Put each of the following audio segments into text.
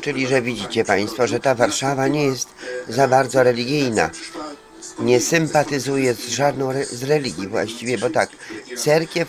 Czyli, że widzicie Państwo, że ta Warszawa nie jest za bardzo religijna nie sympatyzuje z żadną re z religii właściwie, bo tak, cerkiew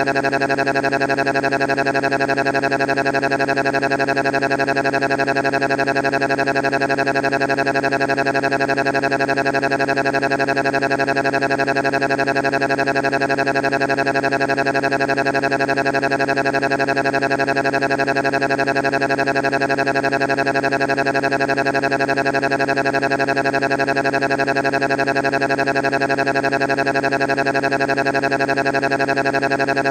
¡Gracias!